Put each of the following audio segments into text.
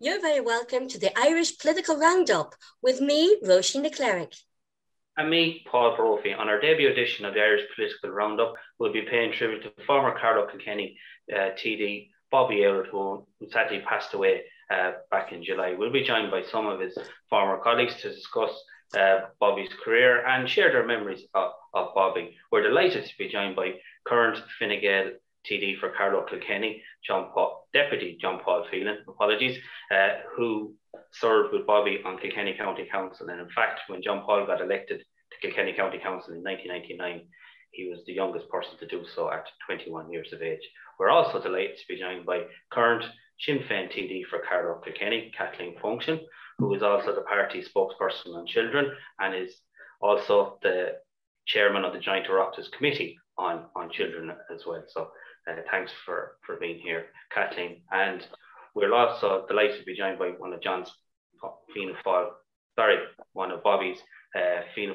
You're very welcome to the Irish Political Roundup with me, Roisin Chleirigh. And me, Paul Brophy. On our debut edition of the Irish Political Roundup, we'll be paying tribute to former Carlow Kilkenny uh, TD Bobby Aylward, who sadly passed away uh, back in July. We'll be joined by some of his former colleagues to discuss uh, Bobby's career and share their memories of, of Bobby. We're delighted to be joined by current Fine Gael TD for Carlow Kilkenny, John Paul, Deputy John Paul Phelan, apologies, uh, who served with Bobby on Kilkenny County Council. And in fact, when John Paul got elected to Kilkenny County Council in 1999, he was the youngest person to do so at 21 years of age. We're also delighted to be joined by current Sinn Féin TD for Carlow Kilkenny, Kathleen Funchion, who is also the party spokesperson on children and is also the chairman of the Joint Oireachtas Committee on, on Children as well. So uh, thanks for, for being here, Kathleen. And we're also delighted to be joined by one of John's Fianna Fáil, sorry, one of Bobby's uh, Fianna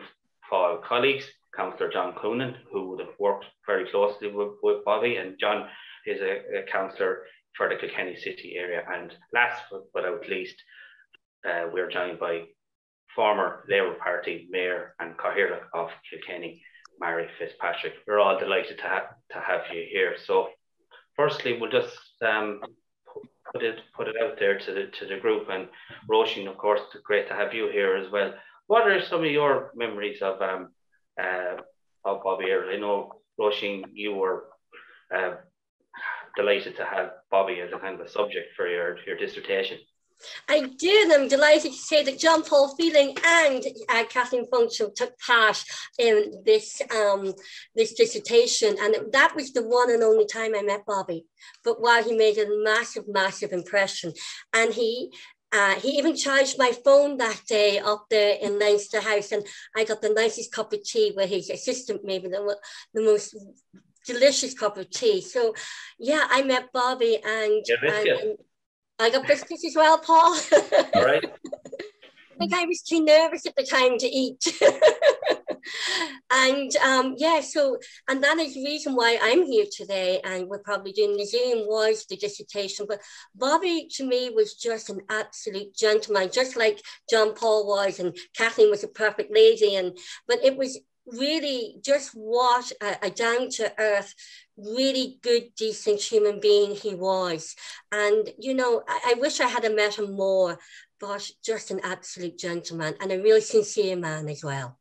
Fáil colleagues, Councillor John Coonan, who would have worked very closely with, with Bobby. And John is a, a councillor for the Kilkenny City area. And last but but not least, uh, we're joined by former Labour Party Mayor and Cathaoirleach of Kilkenny, Mary Fitzpatrick. We're all delighted to, ha- to have you here. So, firstly, we'll just um, put it put it out there to the to the group and Roisin, of course, great to have you here as well. What are some of your memories of um uh, of Bobby Earl? I know Roisin, you were uh, delighted to have Bobby as a kind of a subject for your your dissertation. I did. I'm delighted to say that John Paul Phelan and uh, Kathleen Funchion took part in this um, this dissertation, and that was the one and only time I met Bobby. But wow, he made a massive, massive impression, and he. Uh, he even charged my phone that day up there in Leinster House, and I got the nicest cup of tea with his assistant, maybe the, the most delicious cup of tea. So, yeah, I met Bobby, and, yeah, and, and I got biscuits as well, Paul. All right. I think I was too nervous at the time to eat. and um, yeah, so, and that is the reason why I'm here today and we're probably doing the Zoom was the dissertation. But Bobby to me was just an absolute gentleman, just like John Paul was and Kathleen was a perfect lady. And, but it was really just what a, a down to earth really good, decent human being he was. And, you know, I, I wish I had met him more, but just an absolute gentleman and a really sincere man as well.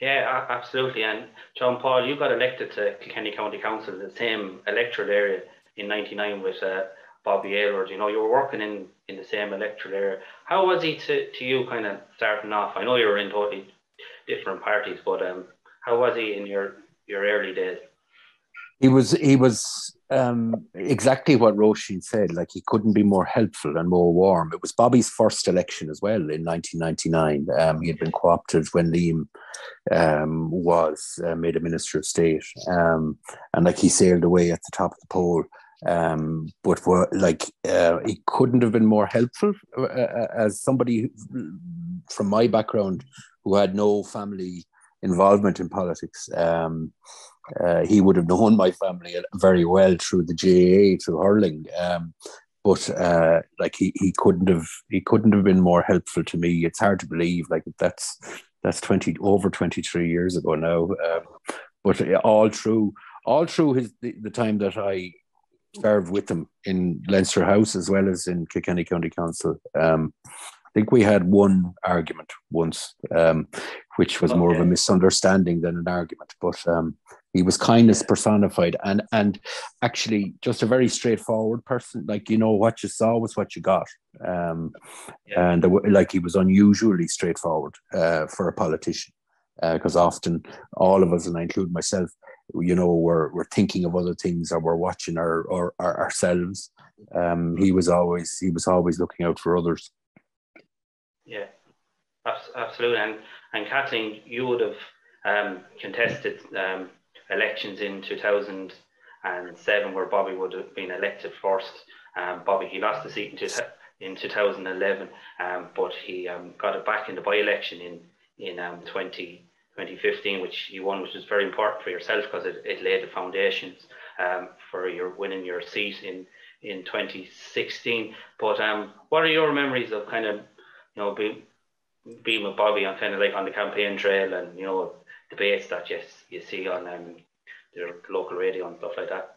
Yeah, absolutely. And John Paul, you got elected to Kilkenny County Council, the same electoral area in 99 with uh, Bobby Aylward. You know, you were working in, in the same electoral area. How was he to, to you kind of starting off? I know you were in totally different parties, but um, how was he in your, your early days? He was he was um, exactly what Roisin said. Like he couldn't be more helpful and more warm. It was Bobby's first election as well in 1999. Um, he had been co-opted when Liam um, was uh, made a minister of state, um, and like he sailed away at the top of the poll. Um, but were, like uh, he couldn't have been more helpful uh, uh as somebody from my background who had no family involvement in politics. Um, uh, he would have known my family very well through the GAA, through hurling. Um, but uh, like he, he couldn't have he couldn't have been more helpful to me. It's hard to believe. Like that's that's twenty over twenty three years ago now. Um, but all through all through his the, the time that I served with him in Leinster House as well as in Kilkenny County Council. Um, I think we had one argument once, um, which was okay. more of a misunderstanding than an argument. But um, he was kindness personified, and and actually just a very straightforward person. Like you know, what you saw was what you got, um, yeah. and like he was unusually straightforward uh, for a politician. Because uh, often all of us, and I include myself, you know, we're, we're thinking of other things or we're watching our, our, our ourselves. Um, he was always he was always looking out for others. Yeah, absolutely. And and Kathleen, you would have um, contested um, elections in 2007 where Bobby would have been elected first. Um, Bobby, he lost the seat in, two, in 2011, um, but he um, got it back in the by-election in, in um, 20, 2015, which he won, which was very important for yourself because it, it laid the foundations for your winning your seat in, in 2016. But um, what are your memories of kind of you know being being with Bobby on kind of like on the campaign trail and you know debates that you you see on um, the local radio and stuff like that?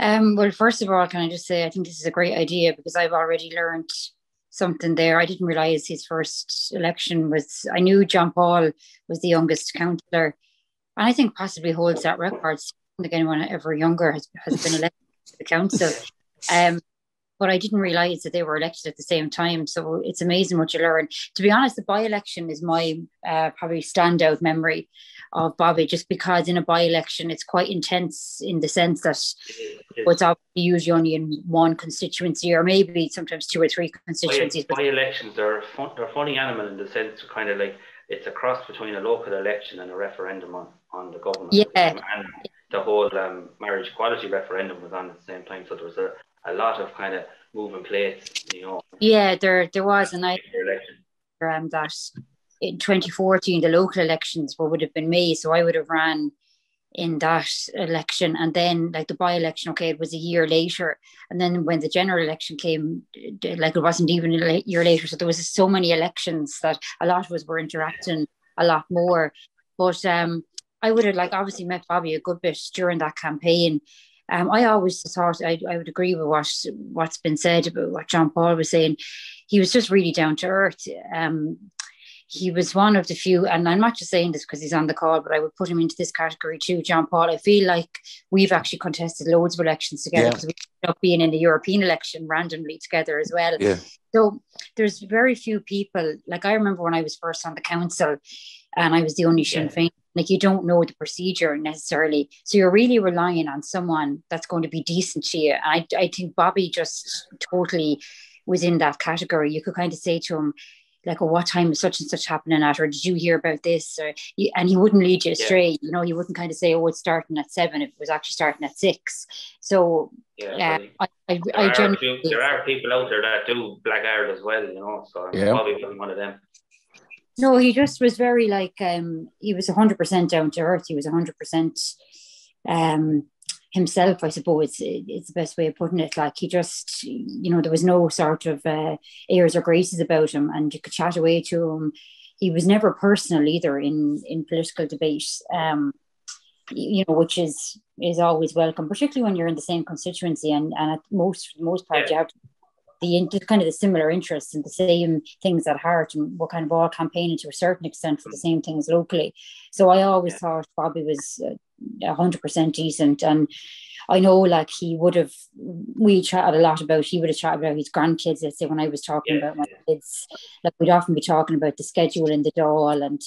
Um, well, first of all, can I just say I think this is a great idea because I've already learned something there. I didn't realize his first election was. I knew John Paul was the youngest councillor, and I think possibly holds that record. I think anyone ever younger has, has been elected to the council. Um, but I didn't realize that they were elected at the same time. So it's amazing what you learn. To be honest, the by election is my uh, probably standout memory of Bobby, just because in a by election it's quite intense in the sense that it's obviously usually only in one constituency or maybe sometimes two or three constituencies. By, elections, they're, fun, they're a funny animal in the sense of kind of like it's a cross between a local election and a referendum on, on the government. Yeah. And the whole um, marriage equality referendum was on at the same time. So there was a, a lot of kind of moving plates, you know. Yeah, there there was, and I um, that in 2014 the local elections would have been me, so I would have ran in that election, and then like the by election, okay, it was a year later, and then when the general election came, like it wasn't even a year later, so there was so many elections that a lot of us were interacting a lot more, but um. I would have like obviously met Bobby a good bit during that campaign, um, I always thought I, I would agree with what what's been said about what John Paul was saying. He was just really down to earth. Um, he was one of the few, and I'm not just saying this because he's on the call, but I would put him into this category too, John Paul. I feel like we've actually contested loads of elections together because yeah. we ended up being in the European election randomly together as well. Yeah. So there's very few people. Like I remember when I was first on the council, and I was the only Sinn Féin like you don't know the procedure necessarily so you're really relying on someone that's going to be decent to you I, I think bobby just totally was in that category you could kind of say to him like, oh, what time is such and such happening at, or did you hear about this? Or and he wouldn't lead you astray. Yeah. You know, he wouldn't kind of say, oh, it's starting at seven if it was actually starting at six. So yeah, uh, I, I, there, I are few, there are people out there that do blackguard as well. You know, so yeah. probably one of them. No, he just was very like um he was hundred percent down to earth. He was hundred percent um himself, I suppose it's the best way of putting it. Like he just, you know, there was no sort of uh, airs or graces about him, and you could chat away to him. He was never personal either in in political debate, um, you know, which is is always welcome, particularly when you're in the same constituency and and at most for the most part you have the kind of the similar interests and the same things at heart, and we're kind of all campaigning to a certain extent for the same things locally. So I always thought Bobby was uh, hundred percent decent, and I know like he would have. We chatted a lot about. He would have chatted about his grandkids. Let's say when I was talking yeah. about my kids, like we'd often be talking about the schedule and the Dáil and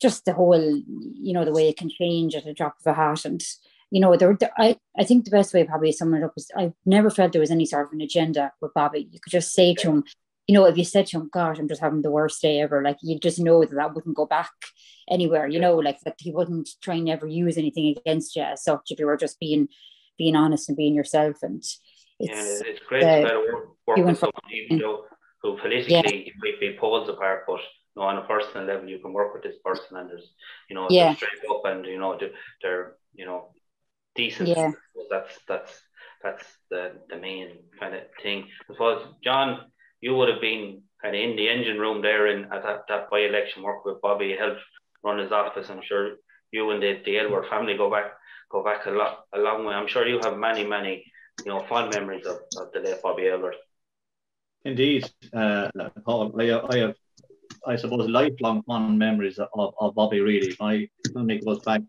just the whole, you know, the way it can change at a drop of a hat and you know, there, there, I, I think the best way probably to sum it up is I never felt there was any sort of an agenda with Bobby. You could just say to him, you know, if you said to him, God, I'm just having the worst day ever, like you just know that that wouldn't go back anywhere, you know, like that he wouldn't try and never use anything against you as such if you were just being being honest and being yourself. And it's, yeah, it's great uh, to work, work with someone, even though who politically yeah. you might be poles apart, but you know, on a personal level, you can work with this person and there's, you know, yeah. straight up and, you know, they're, you know, decent. Yeah. That's that's that's the the main kind of thing. As I suppose John, you would have been kind of in the engine room there in at that, that by election work with Bobby, helped run his office. I'm sure you and the, the Aylward family go back go back a lot a long way. I'm sure you have many, many, you know, fond memories of, of the late Bobby Aylward. Indeed, uh, Paul, I, I have, I suppose, lifelong fond memories of, of Bobby. Really, my family goes back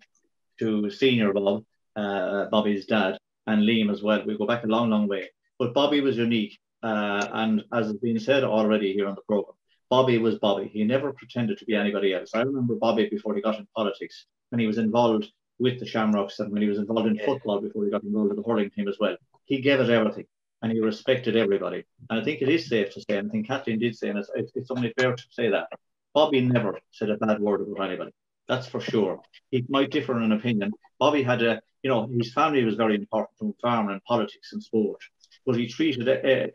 to senior Bob, uh, Bobby's dad, and Liam as well. We go back a long, long way. But Bobby was unique. Uh, and as has been said already here on the program, Bobby was Bobby. He never pretended to be anybody else. I remember Bobby before he got in politics, when he was involved with the Shamrocks and when he was involved in football before he got involved with the hurling team as well. He gave it everything and he respected everybody. And I think it is safe to say, and I think Kathleen did say, and it's, it's only fair to say that Bobby never said a bad word about anybody. That's for sure. He might differ in opinion. Bobby had a you know, his family was very important to him, farming and politics and sport. But he treated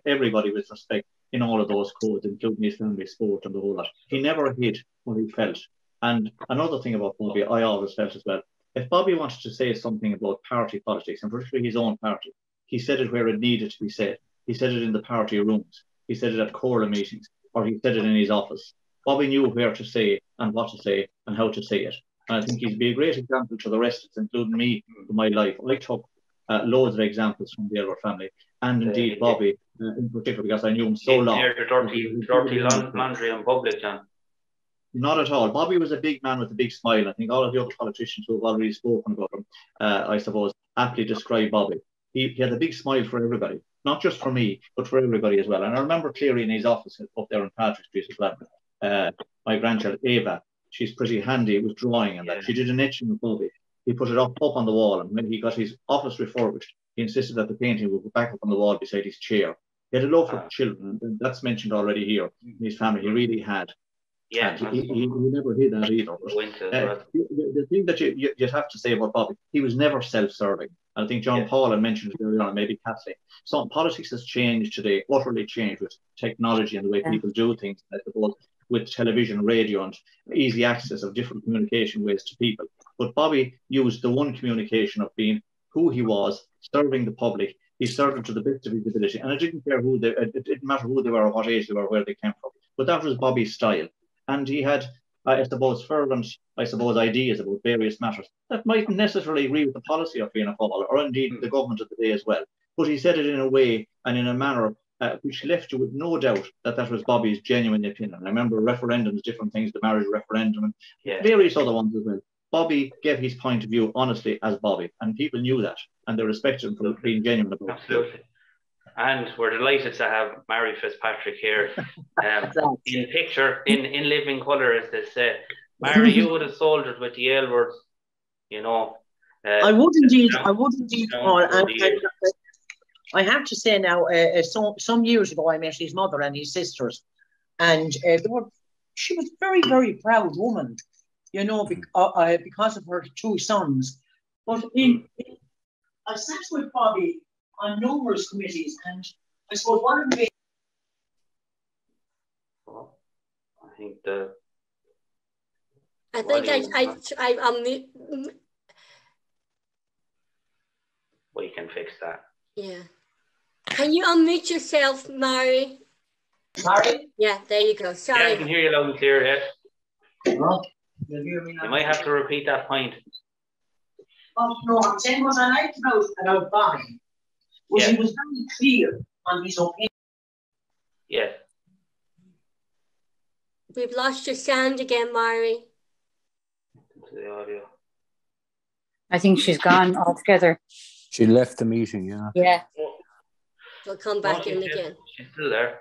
everybody with respect in all of those codes, including his family, sport, and the whole lot. He never hid what he felt. And another thing about Bobby, I always felt as well, if Bobby wanted to say something about party politics, and particularly his own party, He said it where it needed to be said. He said it in the party rooms. He said it at Corla meetings, or he said it in his office. Bobby knew where to say and what to say and how to say it. And I think he'd be a great example to the rest of us, including me, in my life. I took uh, loads of examples from the Aylward family, and indeed Bobby uh, in particular, because I knew him so long. Dirty, dirty laundry in public, John. Not at all. Bobby was a big man with a big smile. I think all of the other politicians who have already spoken about him, uh, I suppose, aptly describe Bobby. He, he had a big smile for everybody, not just for me, but for everybody as well. And I remember clearly in his office up there in Patrick Street as well. Uh, my grandchild Ava, she's pretty handy with drawing and that. She did an etching of Bobby. He put it up, up on the wall, and when he got his office refurbished, he insisted that the painting would go back up on the wall beside his chair. He had a love for ah. children. That's mentioned already here in his family. He really had. Yeah, he, he, he, never did that either. But, uh, the, the, thing that you, you, would have to say about Bobby, he was never self-serving. I think John yeah. Paul had mentioned it earlier on, maybe Kathleen. So politics has changed today, utterly changed with technology and the way yeah. people do things. I suppose with television, radio, and easy access of different communication ways to people. But Bobby used the one communication of being who he was, serving the public. He served to the best of his ability, and it didn't care who they, it didn't matter who they were or what age they were, where they came from. But that was Bobby's style, and he had, I suppose, fervent, I suppose, ideas about various matters that mightn't necessarily agree with the policy of Fianna Fáil or indeed hmm. the government of the day as well. But he said it in a way and in a manner uh, which left you with no doubt that that was Bobby's genuine opinion. I remember referendums, different things, the marriage referendum, and yeah. various other ones as well. Bobby gave his point of view honestly as Bobby, and people knew that, and they respected him for being genuine about it. Absolutely. And we're delighted to have Mary Fitzpatrick here um, in picture, in, in living colour, as they say. Mary, you would have soldiered with the Aylwards, you know. Uh, I would indeed, I would indeed, Paul. And, and, I have to say now, uh, uh, some, some years ago, I met his mother and his sisters, and uh, they were, she was a very, very proud woman, you know, be, uh, uh, because of her two sons. But in, in, I sat with Bobby on numerous committees, and I suppose one of the I think the. I think I, I, I, um, we can fix that. Yeah. Can you unmute yourself, Mary? Mary? Yeah, there you go. Sorry. Yeah, I can hear you loud and clear, yeah. Well, you hear me You might have to repeat that point. Oh, no, I'm saying what I liked about, about Bobby was yeah. he was very clear on his opinion. Yeah. We've lost your sound again, Mary. The audio. I think she's gone altogether. She left the meeting, yeah. Yeah. They'll come back in again. She's still there.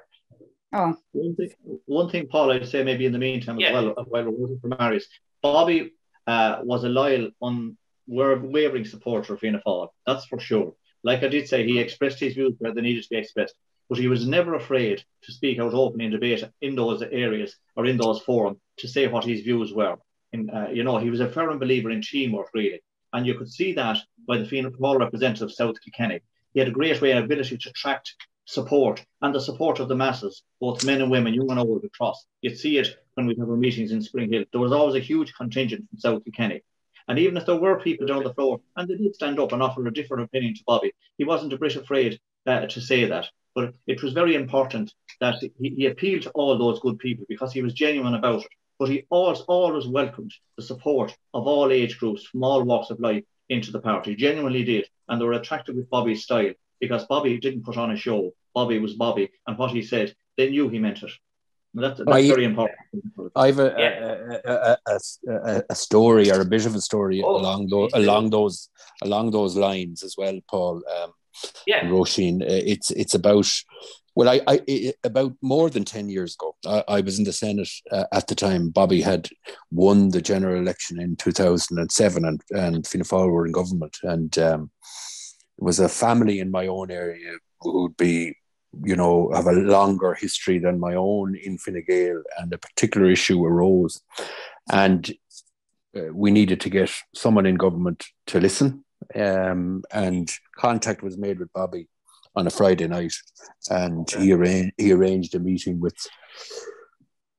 Oh. One thing, one thing, Paul, I'd say maybe in the meantime yeah. as well, while we're waiting for Marius, Bobby uh, was a loyal, unwavering supporter of Fianna Fáil. That's for sure. Like I did say, he expressed his views where they needed to be expressed, but he was never afraid to speak out openly in debate in those areas or in those forums to say what his views were. And, uh, you know, he was a firm believer in teamwork, really. And you could see that by the Fianna Fáil representative South Kilkenny. He had a great way and ability to attract support and the support of the masses, both men and women, young and old across. You'd see it when we have our meetings in Spring Hill. There was always a huge contingent from South Kilkenny. And even if there were people down the floor, and they did stand up and offer a different opinion to Bobby, he wasn't a bit afraid uh, to say that. But it was very important that he, he appealed to all those good people because he was genuine about it. But he always, always welcomed the support of all age groups from all walks of life into the party, genuinely did. And they were attracted with Bobby's style because Bobby didn't put on a show. Bobby was Bobby. And what he said, they knew he meant it. And that's, that's I, very important. I have a, yeah. a, a, a, a, story or a bit of a story oh, along those along those along those lines as well, Paul. Um, yeah, Roisin. Uh, it's it's about well, I, I about more than ten years ago, I, I was in the Senate uh, at the time. Bobby had won the general election in two thousand and seven, and and Fianna Fáil were in government, and um, it was a family in my own area who would be, you know, have a longer history than my own in Fine Gael, and a particular issue arose, and uh, we needed to get someone in government to listen, um, and contact was made with Bobby on a Friday night, and he arranged he arranged a meeting with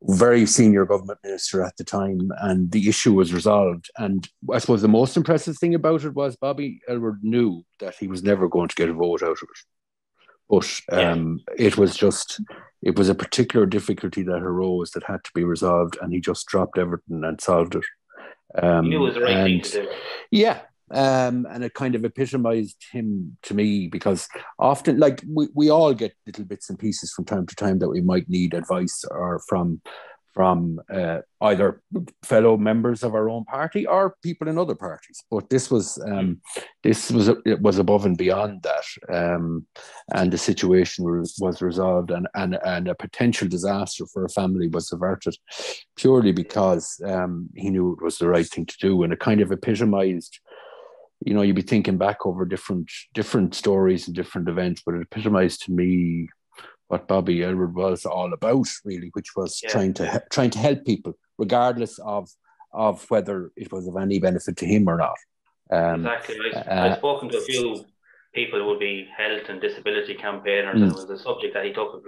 very senior government minister at the time, and the issue was resolved. And I suppose the most impressive thing about it was Bobby Aylward knew that he was never going to get a vote out of it. But um, yeah. it was just, it was a particular difficulty that arose that had to be resolved, and he just dropped everything and solved it. Um, he knew it was the right and, thing to do. Yeah, um, and it kind of epitomized him to me because often, like we, we all get little bits and pieces from time to time that we might need advice or from from uh, either fellow members of our own party or people in other parties. But this was um, this was it was above and beyond that, um, and the situation was, was resolved, and, and and a potential disaster for a family was averted, purely because um, he knew it was the right thing to do, and it kind of epitomized you know, you'd be thinking back over different different stories and different events, but it epitomized to me what Bobby Aylward was all about, really, which was yeah. trying to trying to help people, regardless of of whether it was of any benefit to him or not. Um, exactly. I, uh, I've spoken to a few people who would be health and disability campaigners, mm. and it was a subject that he took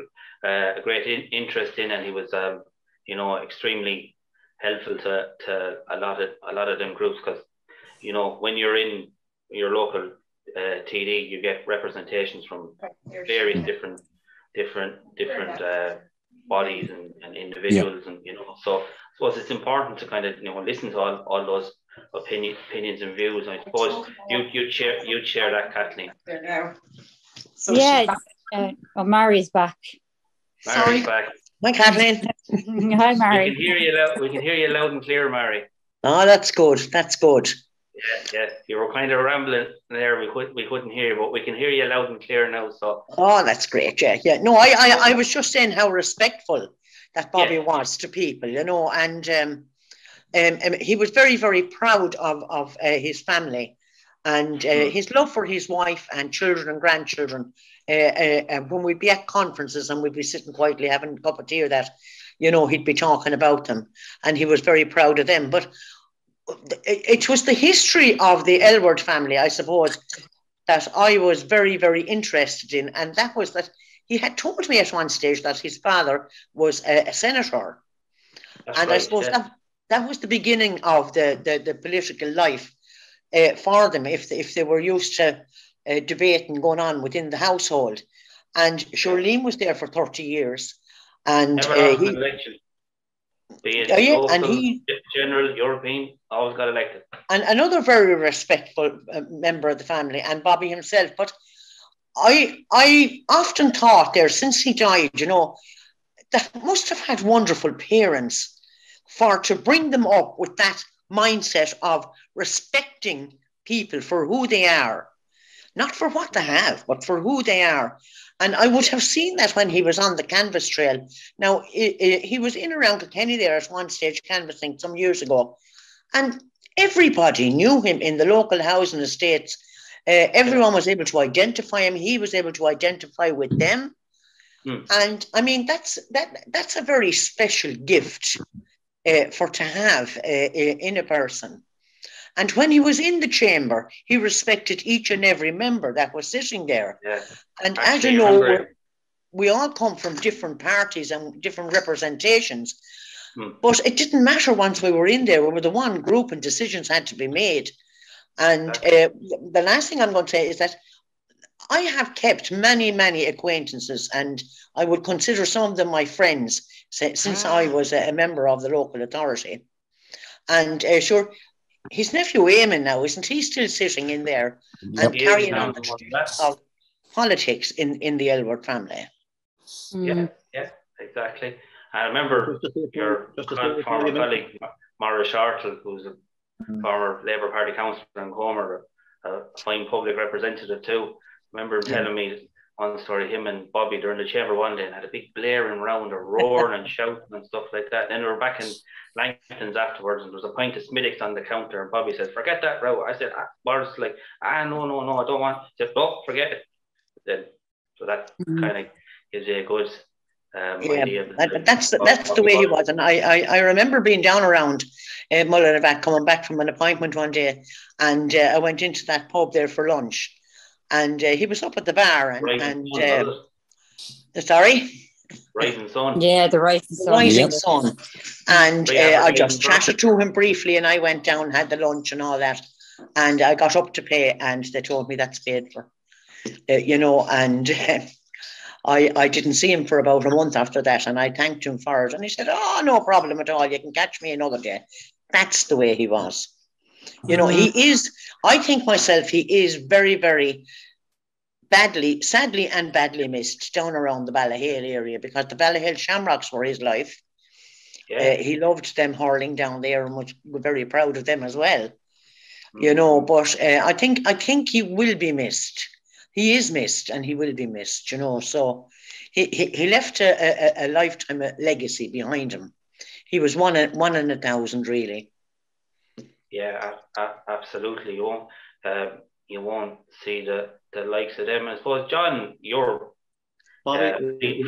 a, uh, a great in, interest in, and he was, um, you know, extremely helpful to, to a lot of a lot of them groups because you know, when you're in your local uh, TD, you get representations from various different, different, different uh, bodies and, and individuals, yeah. and you know, so I suppose it's important to kind of you know listen to all, all those opinion, opinions and views. I suppose you you share you share that, Kathleen. There So yeah, uh, well, Mary's back. Mary's Sorry. back. Hi, Kathleen. Hi, Mary. We can hear you loud. We can hear you loud and clear, Mary. Oh, that's good. That's good. Yeah, yeah. You were kind of rambling there. We could we couldn't hear you, but we can hear you loud and clear now. So. Oh, that's great. Yeah, yeah. No, I I, I was just saying how respectful that Bobby yeah. was to people, you know, and um, um, um he was very very proud of of uh, his family, and uh, mm. his love for his wife and children and grandchildren. Uh, uh, when we'd be at conferences and we'd be sitting quietly having a cup of tea or that, you know, he'd be talking about them, and he was very proud of them. But it was the history of the Aylward family, I suppose, that I was very, very interested in. And that was that he had told me at one stage that his father was a, a senator. That's and right, I suppose yeah. that, that was the beginning of the, the, the political life uh, for them if they, if they were used to uh, debating going on within the household. And Charlene was there for 30 years. And uh, he, be it oh, yeah, local, and he, general, European, always got elected. And another very respectful uh, member of the family, and Bobby himself. But I, I often thought there since he died, you know, that must have had wonderful parents for to bring them up with that mindset of respecting people for who they are, not for what they have, but for who they are, and I would have seen that when he was on the canvas trail. Now, he was in around Kilkenny there at one stage canvassing some years ago. And everybody knew him in the local housing estates. Uh, everyone was able to identify him. He was able to identify with them. Mm. And I mean, that's that that's a very special gift uh, for to have uh, in a person. And when he was in the chamber, he respected each and every member that was sitting there. Yeah. And as you know, we all come from different parties and different representations. Hmm. But it didn't matter once we were in there. We were the one group and decisions had to be made. And uh, the last thing I'm going to say is that I have kept many, many acquaintances, and I would consider some of them my friends since ah. I was a member of the local authority. And uh, sure, his nephew Eamon now, isn't he still sitting in there and carrying on the of politics in, in the Aylward family? Mm. Yeah, yeah, exactly. I remember your former colleague, Maurice Shortall, who's a mm. former Labour Party councillor in Comer, a fine public representative too. I remember him yeah. telling me one story, him and Bobby, they're in the chamber one day and had a big blaring round, a roaring and shouting and stuff like that. then we were back in Langton's afterwards and there was a pint of Smithwick's on the counter and Bobby said, forget that row. I said, ah, Boris, like, ah, no, no, no, I don't want. He said, no, forget it. Then, so that mm-hmm. kind of gives you a good um, yeah, that, that's the, that's the way he was, and I, I, I remember being down around uh, Mullinavat, coming back from an appointment one day, and uh, I went into that pub there for lunch, and uh, he was up at the bar and, and uh, sorry Rising Sun. Yeah, the Rising Sun. Rising yep. Sun. And uh, I just chatted to him briefly and I went down, had the lunch and all that. And I got up to pay and they told me that's paid for. Uh, you know, and uh, I, I didn't see him for about a month after that and I thanked him for it. And he said, Oh, no problem at all. You can catch me another day. That's the way he was. You know, he mm-hmm. is, I think myself, he is very, very badly, sadly and badly missed down around the Ballyhale area because the Ballyhale Shamrocks were his life. Yeah. Uh, he loved them hurling down there and was we're very proud of them as well. Mm-hmm. You know, but uh, I think I think he will be missed. He is missed and he will be missed, you know. So he, he, he left a, a, a lifetime legacy behind him. He was one, one in a thousand, really. Yeah, absolutely. You won't, uh, you won't see the, the likes of them. I suppose, John, you're Bobby, uh,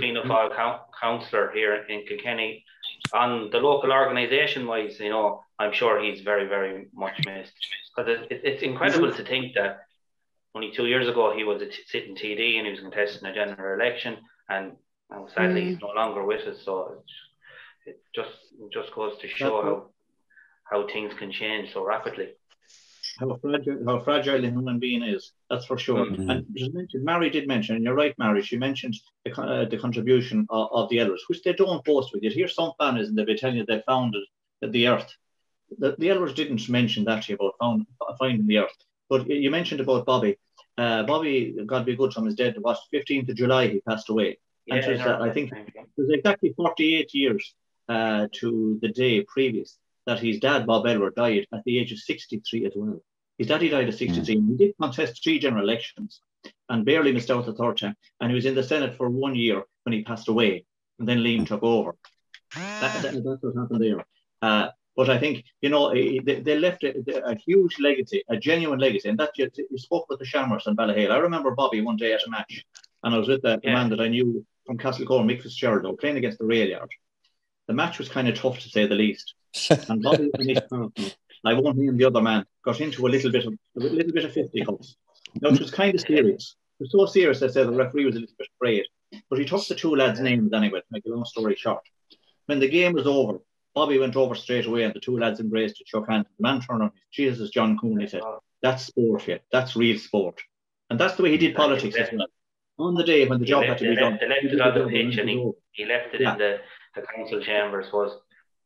Fianna Fáil councillor here in Kilkenny. On the local organisation wise, you know, I'm sure he's very, very much missed. Because it, it, it's incredible to think that only two years ago he was a t- sitting TD and he was contesting a general election, and sadly mm. he's no longer with us. So it, it just it just goes to show how how things can change so rapidly. How fragile, how fragile a human being is, that's for sure. Mm-hmm. And just mentioned, Mary did mention, and you're right, Mary, she mentioned the, uh, the contribution of, of, the Aylwards, which they don't boast with. You hear some families and they'll tell you they founded the earth. The, the Aylwards didn't mention that to you about found, finding the earth. But you mentioned about Bobby. Uh, Bobby, God be good from his dead, was 15th of July he passed away. Yeah, and was, uh, I think it was exactly 48 years uh, to the day previous that his dad, Bob Aylward, died at the age of 63 as well. His daddy died at 63. Mm. He did contest three general elections and barely missed out the third time. And he was in the Senate for one year when he passed away. And then Liam took over. That, that, that's what happened there. Uh, but I think, you know, they, they left a, a, huge legacy, a genuine legacy. And that you, you spoke with the Shamrocks and Ballyhale. I remember Bobby one day at a match, and I was with the, yeah. man that I knew from Castlecore, Mick Fitzgerald, playing against the rail yard. The match was kind of tough to say the least and Bobby I won't name the other man, got into a little bit of a little bit of fisticuffs. Now it was kind of serious. It was so serious I said the referee was a little bit afraid. But he took the two lads' names anyway, to make a long story short. When the game was over, Bobby went over straight away and the two lads embraced and shook hands. The man turned on Jesus, John Cooney said, That's sport, yeah. That's real sport. And that's the way he did politics as well. On the day when the job had to be done. They left it on the pitch and he, he left it yeah. in the, the council chambers was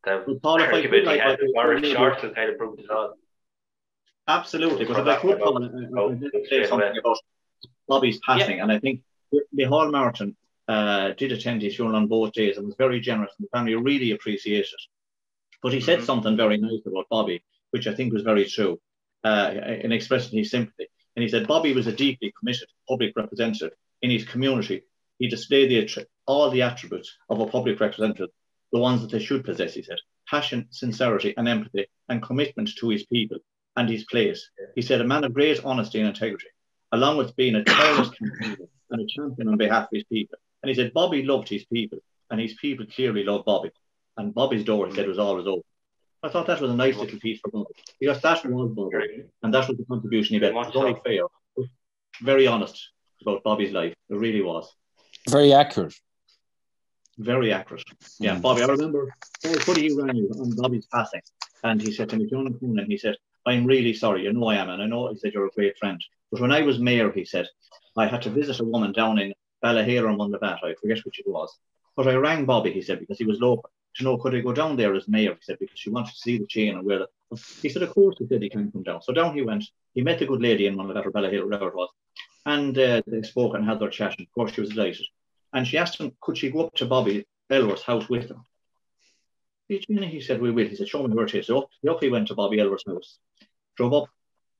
the Paul, if I could, like, had Warren Short kind of proved it all. Absolutely, but if I could, Paul, I, say something about Bobby's passing, yeah. and I think Micheál Martin uh, did attend his funeral on both days and was very generous, and the family really appreciated it. But he said mm-hmm. something very nice about Bobby, which I think was very true, uh, in expressing his sympathy. And he said Bobby was a deeply committed public representative in his community. He displayed the, all the attributes of a public representative the ones that they should possess, he said passion, sincerity, and empathy, and commitment to his people and his place. He said, a man of great honesty and integrity, along with being a tireless campaigner and a champion on behalf of his people. And he said, Bobby loved his people, and his people clearly loved Bobby. And Bobby's door, he said, was always open. I thought that was a nice little piece for Bobby, because that was Bobby, and that was the contribution he made. It was very fair, very honest about Bobby's life. It really was. Very accurate very accurate. Yeah, mm. Bobby, I remember what he rang you on Bobby's passing, and he said to me, John Coonan, he said, I'm really sorry, you know I am, and I know he said you're a great friend. But when I was mayor, he said, I had to visit a woman down in Ballyhale on Mullinavat, I forget which it was. But I rang Bobby, he said, because he was local, to know could I go down there as mayor, he said, because she wanted to see the chain and where the he said, of course, he said he can come down. So down he went. He met the good lady in Mullinavat or Ballyhale, whatever it was. And uh, they spoke and had their chat. And of course, she was delighted. And she asked him, could she go up to Bobby Aylward's house with him? He said, we will. He said, show me where it is. So up, he went to Bobby Aylward's house, drove up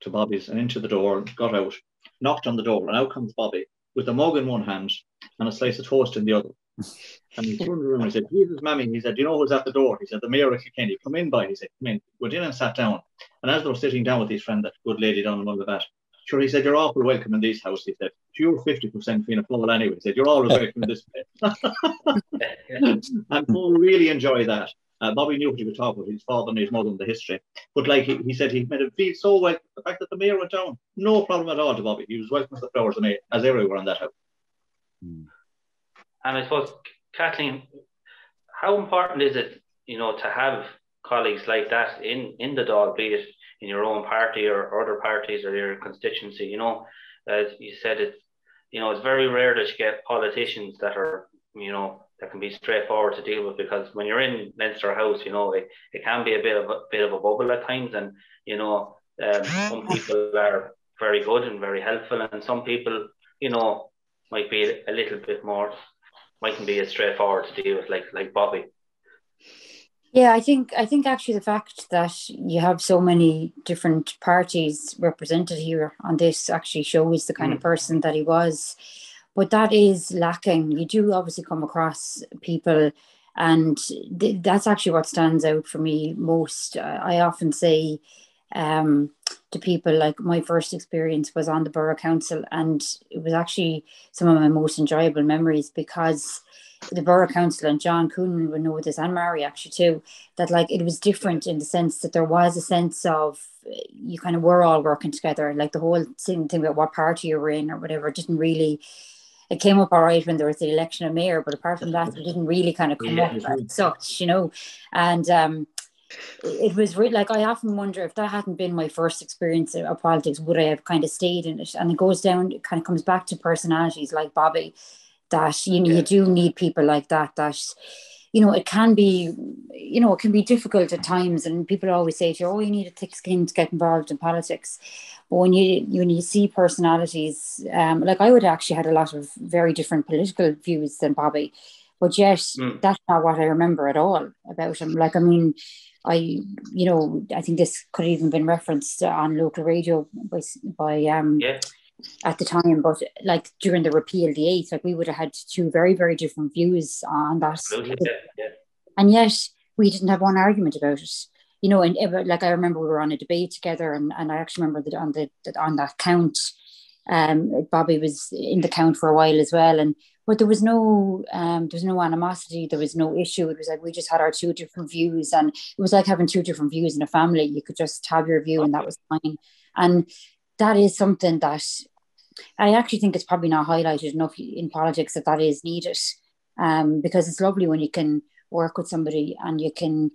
to Bobby's and into the door, and got out, knocked on the door, and out comes Bobby with a mug in one hand and a slice of toast in the other. And he turned around and he said, Jesus, mammy, he said, Do you know who's at the door? He said, The mayor of Kilkenny, come in by. He said, Come in. Went in and sat down. And as they were sitting down with his friend, that good lady down among the bat, Sure, he said, You're awful welcome in this house. He said, You're 50% Fianna Fáil anyway. He said, You're always welcome in this place. and Paul really enjoyed that. Uh, Bobby knew what he was talking about, his father and his mother and the history. But like he, he said, he made him feel so well. The fact that the mayor went down, no problem at all to Bobby. He was welcome as the flowers and as everywhere in that house. And I suppose Kathleen, how important is it, you know, to have colleagues like that in in the Dáil, be it in your own party or other parties or your constituency? You know, as you said, it, you know, it's very rare that you get politicians that are, you know, that can be straightforward to deal with because when you're in Leinster House, you know, it, it can be a bit of a bit of a bubble at times, and you know, um, some people are very good and very helpful, and some people, you know, might be a little bit more, mightn't be as straightforward to deal with, like like Bobby. Yeah, I think I think actually the fact that you have so many different parties represented here on this actually shows the kind mm. of person that he was. But that is lacking. You do obviously come across people, and th- that's actually what stands out for me most. I often say um, to people like my first experience was on the borough council, and it was actually some of my most enjoyable memories because the borough council and John Coonan would know this and Mary actually too that like it was different in the sense that there was a sense of you kind of were all working together like the whole thing, thing about what party you were in or whatever didn't really it came up all right when there was the election of mayor but apart from that it didn't really kind of come yeah. up as such you know and um it was really like I often wonder if that hadn't been my first experience of politics, would I have kind of stayed in it? And it goes down, it kind of comes back to personalities like Bobby that you know yeah. you do need people like that that you know it can be you know it can be difficult at times and people always say to you oh you need a thick skin to get involved in politics but when you when you see personalities um, like I would actually had a lot of very different political views than Bobby but yet mm. that's not what I remember at all about him like I mean I, you know, I think this could have even been referenced on local radio by, by um, yeah at the time, but like during the repeal of the eighth, like we would have had two very, very different views on that. Yeah, yeah. And yet we didn't have one argument about it. You know, and like I remember we were on a debate together, and, and I actually remember that on the that on that count, um, Bobby was in the count for a while as well, and but there was no um, there was no animosity, there was no issue. It was like we just had our two different views, and it was like having two different views in a family. You could just have your view, and that was fine. And that is something that I actually think it's probably not highlighted enough in politics that that is needed. Um, because it's lovely when you can work with somebody and you can,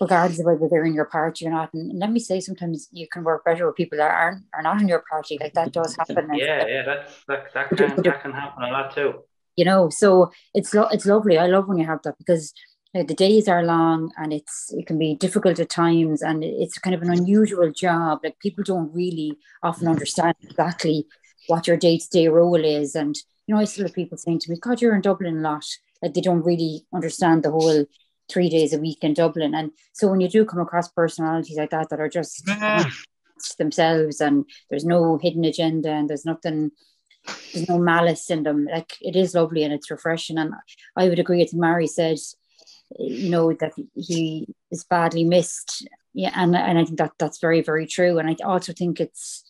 regardless of whether they're in your party or not. And let me say, sometimes you can work better with people that aren't are not in your party. Like that does happen. Yeah, yeah, that's that, that can that can happen a lot too. You know, so it's lo- it's lovely. I love when you have that because the days are long and it's it can be difficult at times and it's kind of an unusual job. Like people don't really often understand exactly what your day-to-day role is. And you know i still have people saying to me god you're in dublin a lot. Like they don't really understand the whole three days a week in dublin. And so when you do come across personalities like that that are just themselves and there's no hidden agenda and there's nothing there's no malice in them like it is lovely and it's refreshing. And i would agree with mary said you know that he is badly missed. Yeah and, and i think that that's very very true. And i also think it's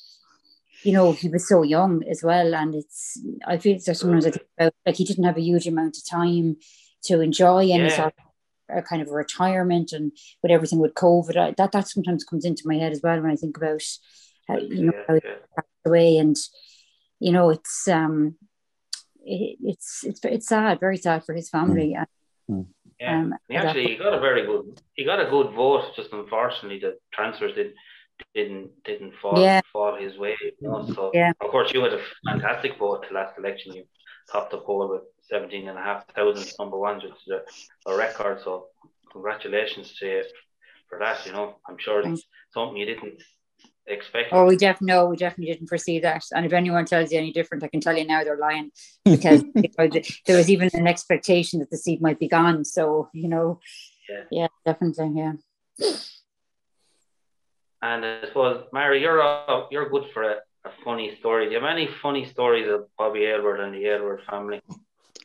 you know he was so young as well. And it's i feel that sometimes I think about like he didn't have a huge amount of time to enjoy any yeah. sort of a kind of a retirement and with everything with covid. I, that that sometimes comes into my head as well when i think about how, you know yeah, how he passed away. And you know it's um it, it's it's it's sad very sad for his family. Mm. and, yeah, um, he actually he got a very good he got a good vote. Just unfortunately, the transfers didn't didn't didn't fall yeah. fall his way. You know? So yeah. of course you had a fantastic vote the last election. You topped the poll with seventeen and a half thousand number ones, which is a, a record. So congratulations to you for that. You know, I'm sure it's something you didn't expect. Oh, we definitely no, we definitely didn't foresee that. And if anyone tells you any different, I can tell you now they're lying because you know, there was even an expectation that the seat might be gone. So you know, yeah, yeah definitely, yeah. And I suppose, Mary, you're a, you're good for a, a funny story. Do you have any funny stories of Bobby Aylward and the Aylward family?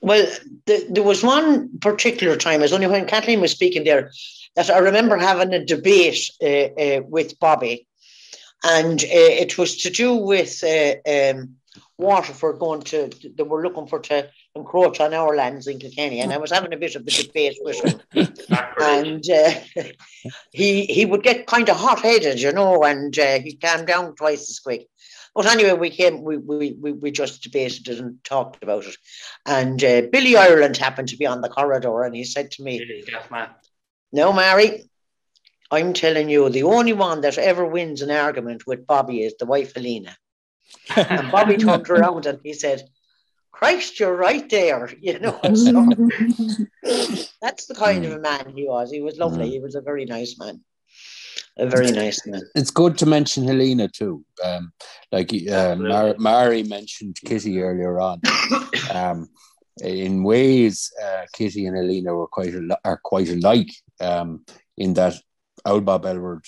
Well, the, there was one particular time, it was only when Kathleen was speaking there, that I remember having a debate uh, uh, with Bobby and uh, it was to do with uh, um, Waterford going to, they were looking for to encroach on our lands in Kilkenny, and I was having a bit of a debate with him. and uh, he he would get kind of hot headed, you know, and uh, he'd calm down twice as quick. But anyway, we came, we we we, we just debated it and talked about it. And uh, Billy Ireland happened to be on the corridor, and he said to me, Really, yes, man. "No, Mary, I'm telling you, the only one that ever wins an argument with Bobby is the wife Helena." and Bobby turned around and he said, Christ, you're right there, you know. So that's the kind of a man he was. He was lovely. He was a very nice man. A very nice man. It's good to mention Helena too. Um, like uh, Mar- Mary mentioned Kitty earlier on. Um, in ways, uh, Kitty and Helena were quite al- are quite alike. Um, in that Owl Bob Aylward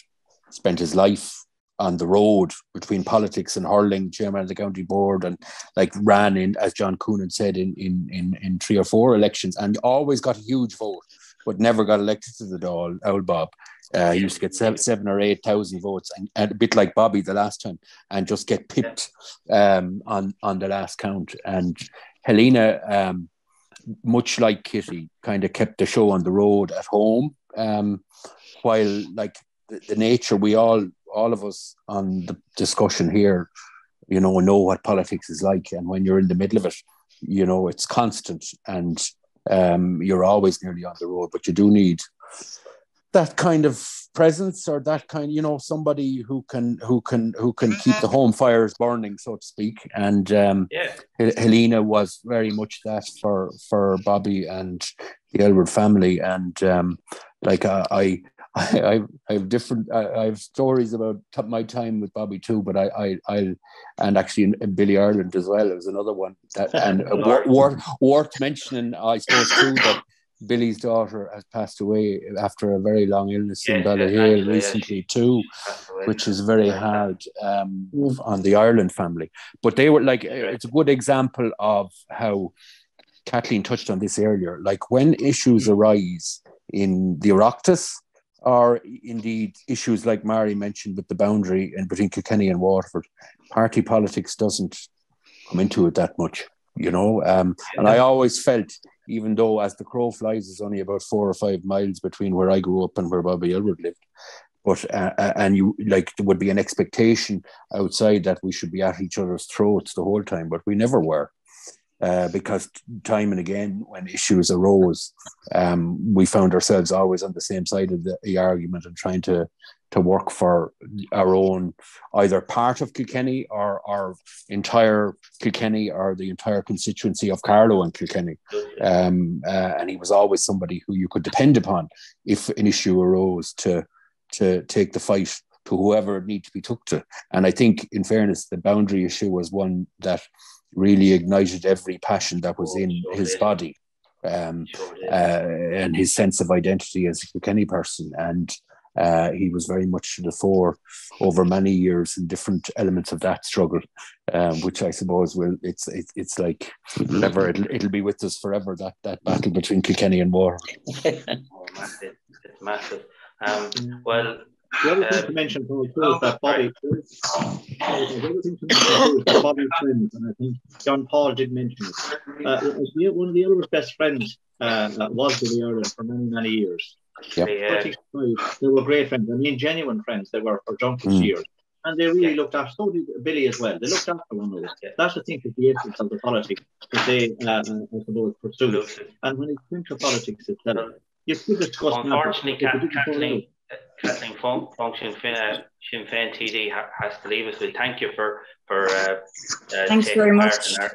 spent his life on the road between politics and hurling, chairman of the county board, and like ran in, as John Coonan said, in in in, in three or four elections, and always got a huge vote, but never got elected to the Dáil, old Bob. Uh, he used to get seven, seven or eight thousand votes, and, and a bit like Bobby the last time, and just get pipped um, on on the last count. And Helena, um, much like Kitty, kind of kept the show on the road at home, um, while like the, the nature we all all of us on the discussion here, you know, know what politics is like, and when you're in the middle of it, you know, it's constant, and um, you're always nearly on the road. But you do need that kind of presence or that kind you know somebody who can who can who can keep the home fires burning so to speak. And um Yeah. Hel- Helena was very much that for for Bobby and the Aylward family. And um like uh, I I I I have different I, I have stories about my time with Bobby too but I I I and actually in, in Billy Ireland as well it was another one that and uh, wor- wor- worth mentioning I suppose too that Billy's daughter has passed away after a very long illness in Yeah, yeah, Ballyhale actually, yeah, recently too That's which is very hard um, on the Ireland family. But they were like, it's a good example of how Kathleen touched on this earlier. Like when issues arise in the Oireachtas, or indeed issues like Mary mentioned with the boundary in between Kilkenny and Waterford, party politics doesn't come into it that much, you know. Um, and I always felt, even though as the crow flies is only about four or five miles between where I grew up and where Bobby Aylward lived, but uh, uh, and you like there would be an expectation outside that we should be at each other's throats the whole time, but we never were. Uh, because time and again, when issues arose, um, we found ourselves always on the same side of the, the argument and trying to to work for our own either part of Kilkenny or our entire Kilkenny or the entire constituency of Carlow and Kilkenny. Um, uh, and he was always somebody who you could depend upon if an issue arose to to take the fight to whoever it need to be took to. And I think, in fairness, the boundary issue was one that really ignited every passion that was in his body um, uh, and his sense of identity as a Kilkenny person. And uh, he was very much to the fore over many years in different elements of that struggle, um, which I suppose will it's it's, it's like never it'll, it'll be with us forever that that battle between Kilkenny and War. Oh, massive. It's massive. Um, well, The other thing Uh, to mention Paul, too, is that Bobby. The other thing to mention is that Bobby's friends, and I think John Paul did mention it. Uh, it was one of the other best friends uh, that was Billy Ireland for many, many years. Yep. yeah, 35, They were great friends. I mean, genuine friends. They were for Junkers Mm. years. And they really looked after, so did Billy as well. They looked after one another. That's the thing with the essence of the politics that they, uh, I suppose, pursued. absolutely. And when it comes to politics itself, you could discuss Unfortunately, matters, but you didn't follow Kathleen, Kathleen Funk, Funchion Fin, uh, Sinn Féin TD ha- has to leave us. We thank you for for uh, uh, Thanks taking very part much. in our,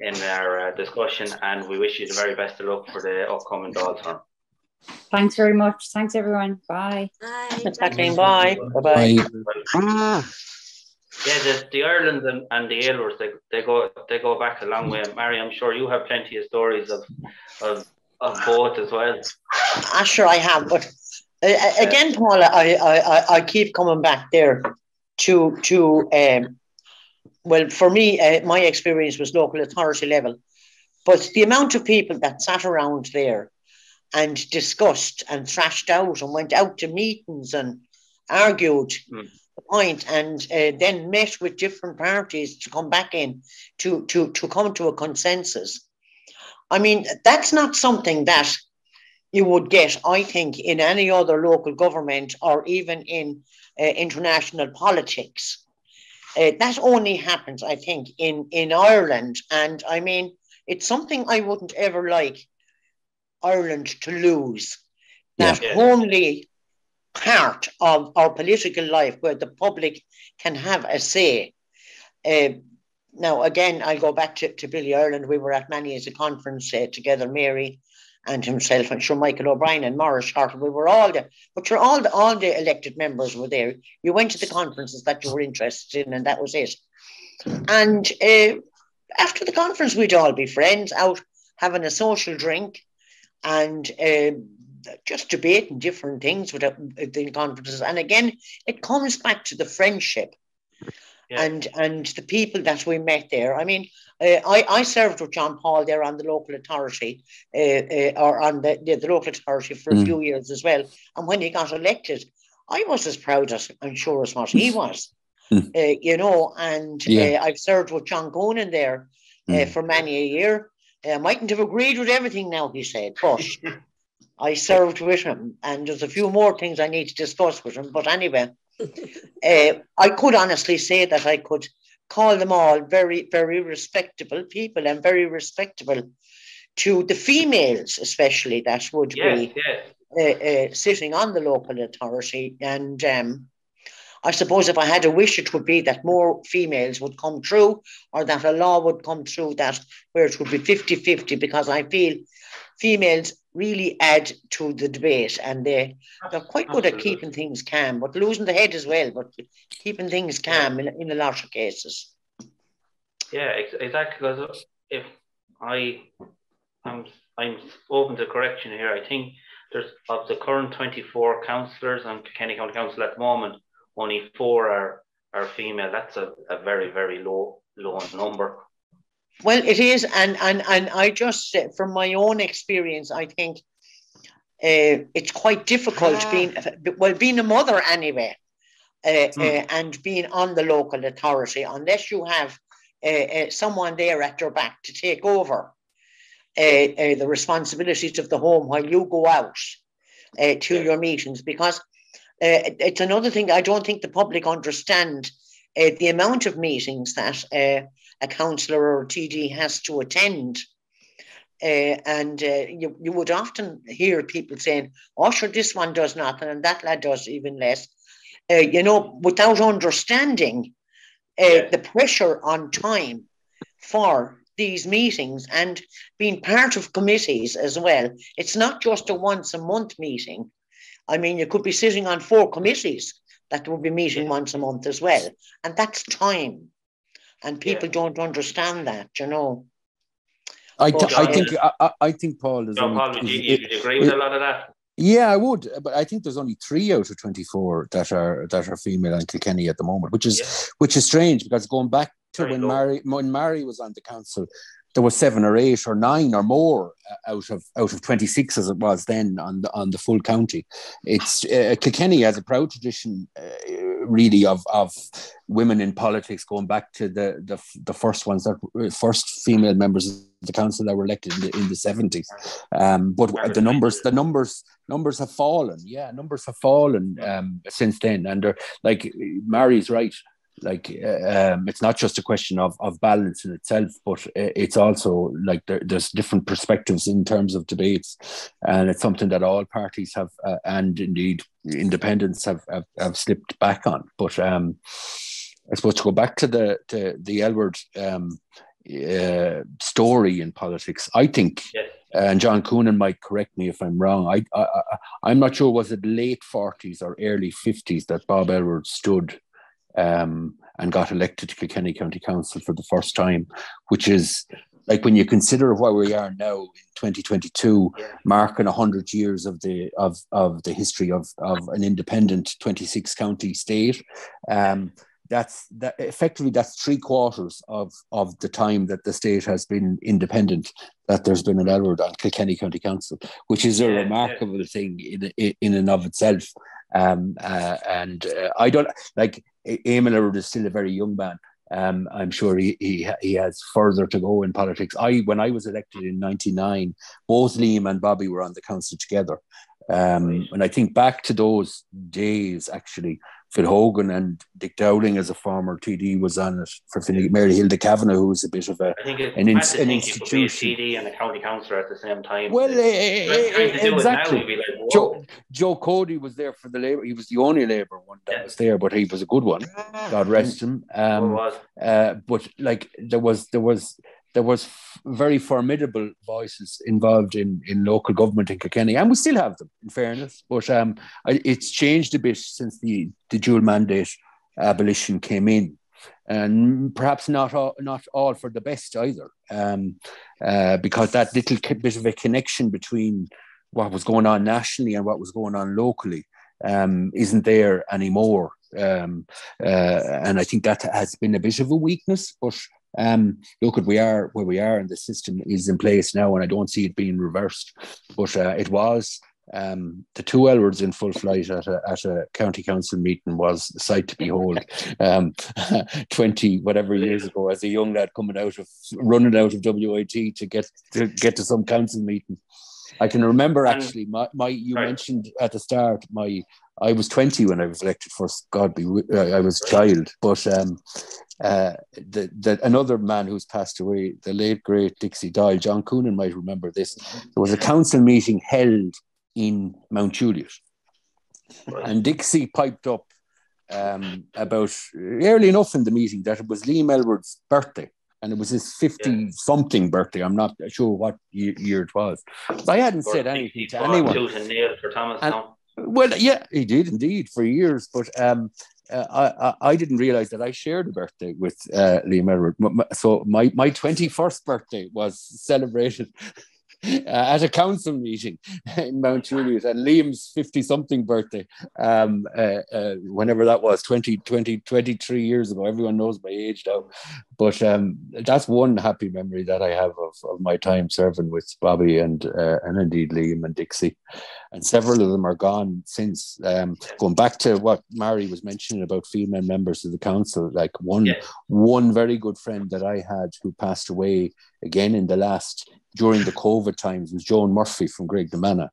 in our uh, discussion, and we wish you the very best of luck for the upcoming Dáil term. Thanks very much. Thanks, everyone. Bye. Bye. Kathleen, bye. Bye-bye. Yeah, the, the Ireland and, and the Aylwards, they, they go they go back a long way. Mary, I'm sure you have plenty of stories of of, of both as well. Ah, sure, I have, but uh, again, Paula, I, I, I- I keep coming back there to to um, well, for me, uh, my experience was local authority level, but the amount of people that sat around there and discussed and thrashed out and went out to meetings and argued Hmm. the point and uh, then met with different parties to come back in to to to come to a consensus. I mean, that's not something that you would get, I think, in any other local government or even in uh, international politics. Uh, that only happens, I think, in, in Ireland. And I mean, it's something I wouldn't ever like Ireland to lose. That yeah. homely part of our political life where the public can have a say. Uh, now, again, I'll go back to, to Billy Ireland. We were at many as a conference uh, together, Mary and himself, and sure Michael O'Brien and Maurice Shortall. We were all there, but sure, all the all the elected members were there. You went to the conferences that you were interested in, and that was it. And uh, after the conference, we'd all be friends out having a social drink and uh, just debating different things with the conferences. And again, it comes back to the friendship yeah. and and the people that we met there. I mean, uh, I, I served with John Paul there on the local authority, uh, uh, or on the, the, the, local authority for mm. a few years as well. And when he got elected, I was as proud as I'm sure as what he was, mm. you know. And yeah. I've served with John Coonan there mm. for many a year. I mightn't have agreed with everything now, he said, but I served with him, and there's a few more things I need to discuss with him. But anyway, uh, I could honestly say that I could call them all very, very respectable people and very respectable to the females, especially that would yes, be yes. Uh, uh, sitting on the local authority. And um, I suppose if I had a wish, it would be that more females would come through or that a law would come through that where it would be 50 50 because I feel females really add to the debate and they, they're quite good at keeping things calm, but losing the head as well, but keeping things calm in, in a lot of cases. Yeah, exactly. Because if I, I'm, I'm open to correction here. I think there's of the current 24 councillors on Kenny County Council at the moment, only four are are female. That's a, a very very low low number. Well, it is, and and and I just from my own experience, I think uh, it's quite difficult ah. being well being a mother anyway, uh, mm. uh, and being on the local authority unless you have uh, uh, someone there at your back to take over uh, the responsibilities of the home while you go out to yeah. your meetings because it's another thing I don't think the public understand the amount of meetings that a councillor or a TD has to attend. Uh, and uh, you, you would often hear people saying, oh, sure, this one does nothing and that lad does even less. Uh, you know, without understanding uh, the pressure on time for these meetings and being part of committees as well. It's not just a once a month meeting. I mean, you could be sitting on four committees that will be meeting once a month as well. And that's time and people yeah. don't understand that, you know. I, but, I uh, think I, I, think Paul is. John Paul, would you, you agree with it, a lot of that? Yeah, I would, but I think there's only three out of twenty four that are that are female in Kilkenny at the moment, which is yeah. which is strange because going back to Very when Mary when Mary was on the council, there was seven or eight or nine or more uh, out of out of 26 as it was then on the on the full county. It's uh, Kilkenny has a proud tradition uh, really of of women in politics going back to the the, the first ones that first female members of the council that were elected in the, in the 70s um, but the numbers the numbers numbers have fallen. Yeah numbers have fallen um, since then. And like Mary's right like um, it's not just a question of, of balance in itself but it's also like there, there's different perspectives in terms of debates and it's something that all parties have uh, and indeed independents have, have, have slipped back on but um i suppose to go back to the to the Aylward um uh, story in politics i think yes. and john coonan might correct me if i'm wrong I, I i'm not sure was it late 40s or early 50s that bob Aylward stood um, and got elected to Kilkenny County Council for the first time, which is like when you consider where we are now in 2022, marking 100 years of the of of the history of of an independent 26 county state. Um, that's that effectively that's three quarters of of the time that the state has been independent that there's been an Aylward on Kilkenny County Council, which is a yeah, remarkable yeah. thing in in and of itself. Um, uh, and uh, I don't like Eamon is still a very young man. Um, I'm sure he, he he has further to go in politics. I when I was elected in '99, both Liam and Bobby were on the council together, Um, and I think back to those days, actually, Phil Hogan and Dick Dowling as a former TD was on it for Fine Gael, Mary Hilda Kavanagh, who was a bit of a I think an, an think you be a institution. TD and a county councillor at the same time. Well, Trying to do it now, exactly. like. Joe, Joe Cody was there for the Labour. He was the only Labour one that Yeah. was there, but he was a good one. God rest him. Um, was? uh, but like there was there was there was f- very formidable voices involved in in local government in Kilkenny, and we still have them. In fairness, but um, it's changed a bit since the the dual mandate abolition came in, and perhaps not all, not all for the best either, um, uh, because that little bit of a connection between what was going on nationally and what was going on locally um, isn't there anymore. Um, uh, and I think that has been a bit of a weakness. But um, look, at we are where we are, and the system is in place now, and I don't see it being reversed. But uh, it was um, the two Aylwards in full flight at a, at a county council meeting was a sight to behold. Um, Twenty whatever years ago, as a young lad coming out of running out of WIT to get to get to some council meeting. I can remember actually. My, my you Right. mentioned at the start. My I was twenty when I was elected first. God be, uh, I was a child, but um, uh, the, the another man who's passed away, the late great Dixie Doyle, John Coonan might remember this. There was a council meeting held in Mount Juliet, Right. and Dixie piped up um, about early enough in the meeting that it was Liam Aylward's birthday. And it was his 50 something birthday. I'm not sure what year, year it was. But I hadn't said anything to anyone. And nail for Thomas And- now. Well, yeah, he did indeed for years, but um, uh, I, I didn't realize that I shared a birthday with uh, Liam Aylward. So my my twenty first birthday was celebrated. Uh, at a council meeting in Mount Juliet and Liam's 50 something birthday, um, uh, uh, whenever that was 20, 20, 23 years ago. Everyone knows my age now. But um, that's one happy memory that I have of, of my time serving with Bobby and, uh, and indeed Liam and Dixie and several of them are gone since. Um, going back to what Mary was mentioning about female members of the council, like one Yeah. one very good friend that I had who passed away again in the last during the COVID times was Joan Murphy from Graiguenamanagh,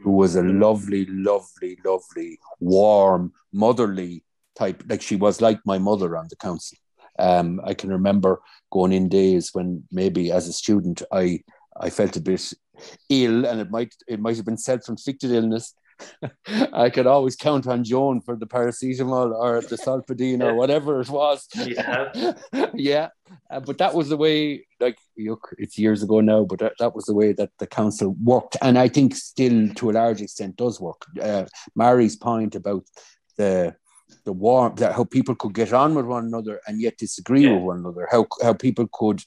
who was a lovely, lovely, lovely, warm, motherly type. Like she was like my mother on the council. Um, I can remember going in days when maybe as a student I I felt a bit ill, and it might it might have been self-inflicted illness. I could always count on Joan for the paracetamol or the Solpadeine or whatever it was. Yeah. yeah, uh, but that was the way. Like, look, it's years ago now, but that, that was the way that the council worked, and I think still to a large extent does work. Uh, Mary's point about the the warmth, that how people could get on with one another and yet disagree Yeah. with one another, how how people could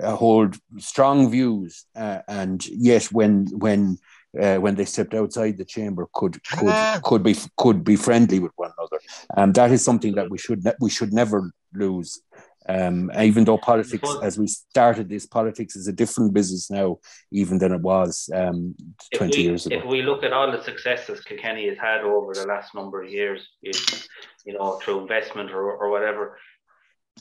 uh, hold strong views uh, and yet when when uh, when they stepped outside the chamber could could could be could be friendly with one another and that is something that we should ne- we should never lose um, even though politics as we started this politics is a different business now even than it was um, 20 we, years ago If we look at all the successes Kilkenny has had over the last number of years, it's, you know, through investment or, or whatever,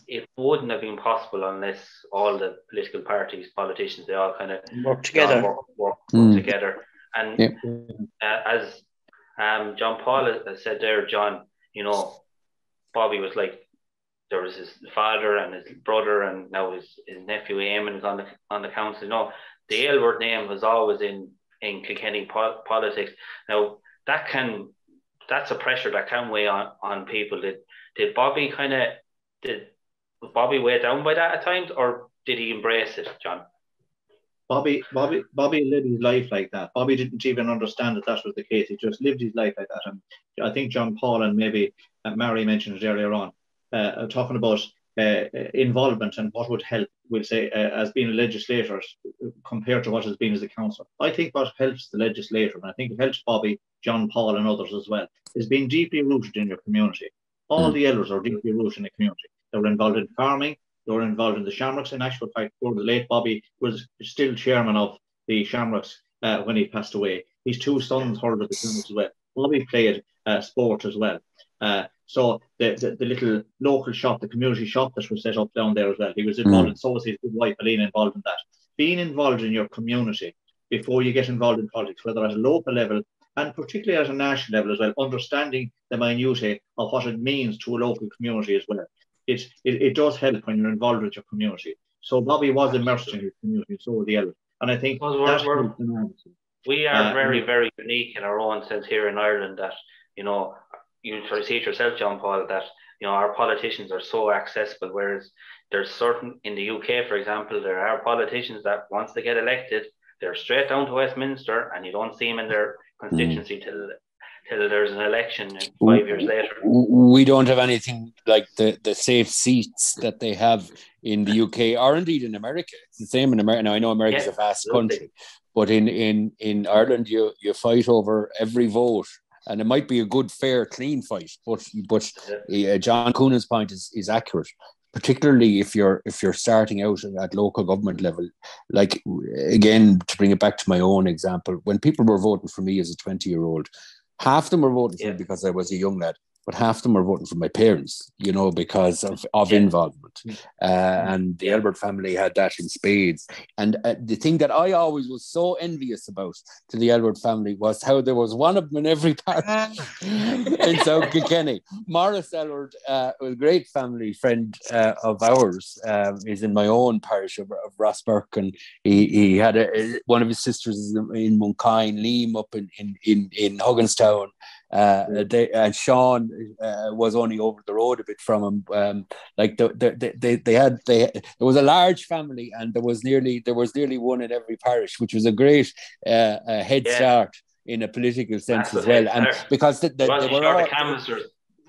it wouldn't have been possible unless all the political parties, politicians, they all kind of Work together. work, work, Mm. together. And Yeah. uh, as um, John Paul said there, John, you know, Bobby was like there was his father and his brother, and now his, his nephew Eamon is on the on the council. You know, the Aylward name was always in in Kilkenny po- politics. Now that can that's a pressure that can weigh on on people. Did did Bobby kind of did Bobby weigh down by that at times, or did he embrace it, John? Bobby, Bobby, Bobby lived his life like that. Bobby didn't even understand that that was the case. He just lived his life like that. And I think John Paul and maybe uh, Mary mentioned it earlier on, uh, talking about uh, involvement and what would help, we'll say, uh, as being a legislator compared to what has been as a council. I think what helps the legislator, and I think it helps Bobby, John Paul, and others as well, is being deeply rooted in your community. All Mm. the elders are deeply rooted in the community. They were involved in farming, they were involved in the Shamrocks. In actual fact, the late Bobby was still chairman of the Shamrocks uh, when he passed away. His two sons heard of the film as well. Bobby played uh, sport as well. Uh, so the, the, the little local shop, the community shop that was set up down there as well, he was involved, Mm. and so was his good wife, Alina, involved in that. Being involved in your community before you get involved in politics, whether at a local level and particularly at a national level as well, understanding the minutiae of what it means to a local community as well. It, it, it does help when you're involved with your community. So Bobby was immersed in his community, so were the others. And I think well, we're, we're, we are uh, very, very unique in our own sense here in Ireland that, you know, you sort of see it yourself, John Paul, that, you know, our politicians are so accessible, whereas there's certain, in the UK, for example, there are politicians that once they get elected, they're straight down to Westminster and you don't see them in their constituency mm. till till there's an election five years later. We don't have anything like the, the safe seats that they have in the UK or indeed in America. It's the same in America. Now I know America's yes, a vast absolutely. country, but in, in, in Ireland you, you fight over every vote. And it might be a good, fair, clean fight, but but yeah. uh, John Coonan's point is, is accurate particularly if you're if you're starting out at local government level like again to bring it back to my own example when people were voting for me as a 20 year old half of them were voting for yeah. me because i was a young lad but half of them are voting for my parents, you know, because of, of yeah. involvement. Mm. Uh, and the Aylward family had that in spades. And uh, the thing that I always was so envious about to the Aylward family was how there was one of them in every parish in South Kilkenny. Maurice Aylward, uh, a great family friend uh, of ours, um, is in my own parish of, of. And he, he had a, one of his sisters in Mooncoin, Liam up in, in, in, in Hugginstown. Uh, they, and Sean uh, was only over the road a bit from him. Um, like the, the, they, they had they there was a large family, and there was nearly there was nearly one in every parish, which was a great uh, head yeah. start in a political sense That's as well. And because the, the, they were all,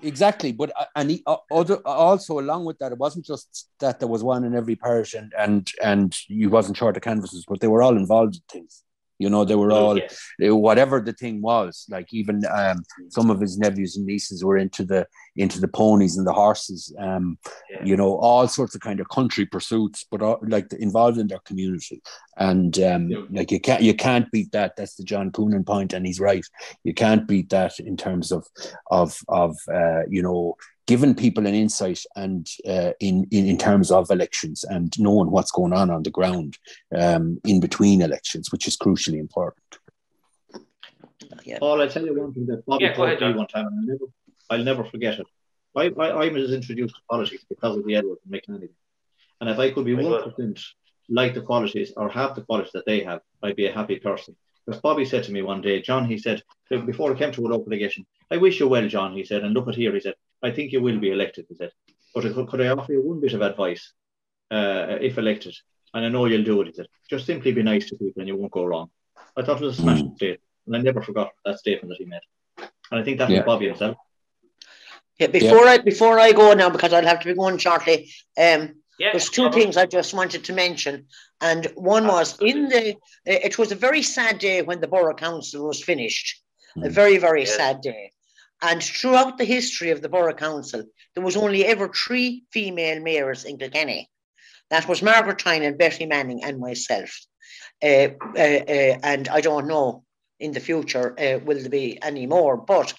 exactly but uh, and he, uh, other, also along with that it wasn't just that there was one in every parish and and and you wasn't short of canvases but they were all involved in things you know, they were all yes. whatever the thing was. Like even um, some of his nephews and nieces were into the into the ponies and the horses. Um, yeah. You know, all sorts of kind of country pursuits, but all, like involved in their community. And um, yeah. like you can't you can't beat that. That's the John Coonan point, and he's right. You can't beat that in terms of of of uh, you know giving people an insight and uh, in, in in terms of elections and knowing what's going on on the ground um, in between elections, which is crucially important. Yeah. Paul, I tell you one thing that Bobby yeah, told me one time, and I'll never, I'll never forget it. I, I, I was introduced to politics because of the Edward McNally. And if I could be one percent like the qualities or have the qualities that they have, I'd be a happy person. Because Bobby said to me one day, John, he said, before I came to a local election, I wish you well, John, he said, and look at here, he said, I think you will be elected, he said. But could, could I offer you one bit of advice uh, if elected? And I know you'll do it, he said. Just simply be nice to people and you won't go wrong. I thought it was a smashing mm. statement. And I never forgot that statement that he made. And I think that's yeah. Bobby himself. Yeah, before yeah. I before I go now, because I'll have to be going shortly. Um, yeah, there's two things I just wanted to mention, and one was in the. It was a very sad day when the borough council was finished. Mm. A very very yeah. sad day, and throughout the history of the borough council, there was only ever three female mayors in Kilkenny. That was Margaret Tynan, Betty Manning, and myself. Uh, uh, uh, and I don't know in the future uh, will there be any more, but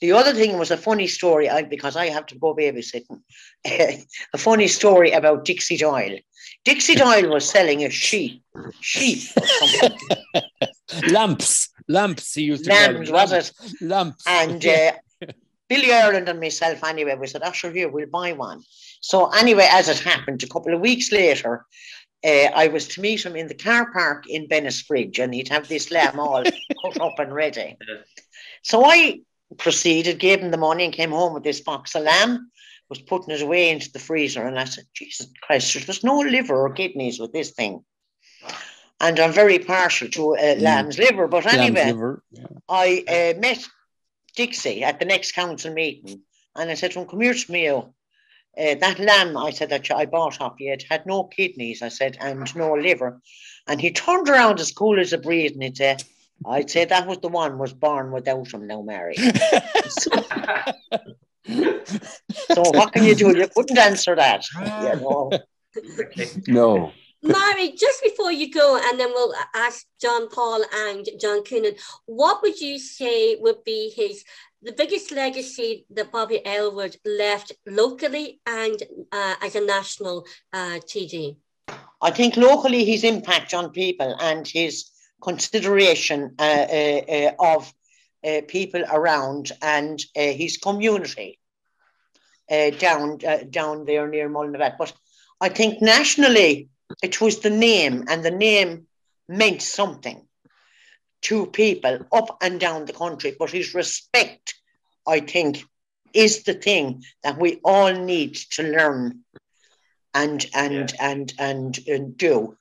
the other thing was a funny story I, because I have to go babysitting. a funny story about Dixie Doyle. Dixie Doyle was selling a sheep, sheep lamps, lamps. He used to lamps, was it? Lamps. And uh, Billy Ireland and myself, anyway, we said, "Oh, sure, here we'll buy one." So anyway, as it happened, a couple of weeks later, uh, I was to meet him in the car park in Bridge, and he'd have this lamb all cut up and ready. So I proceeded, gave him the money, and came home with this box of lamb. Was putting it away into the freezer, and I said, "Jesus Christ, there's no liver or kidneys with this thing." And I'm very partial to uh, mm. lamb's liver, but anyway, liver, yeah. I uh, met Dixie at the next council meeting, and I said to him, "Come here to me, oh. Uh, that lamb, I said that I bought off you, it had no kidneys, I said, and no liver. And he turned around as cool as a breeze and he said, I'd say that was the one was born without him now, Mary. so, so, what can you do? You couldn't answer that. You know? No. Mary, just before you go, and then we'll ask John Paul and John Coonan, what would you say would be his the biggest legacy that Bobby Aylward left locally and uh, as a national uh, TD? I think locally his impact on people and his consideration uh, uh, uh, of uh, people around and his community down down there near Mullinavat. But I think nationally it was the name, and the name meant something to people up and down the country. But his respect, I think, is the thing that we all need to learn and and yeah. and, and and do.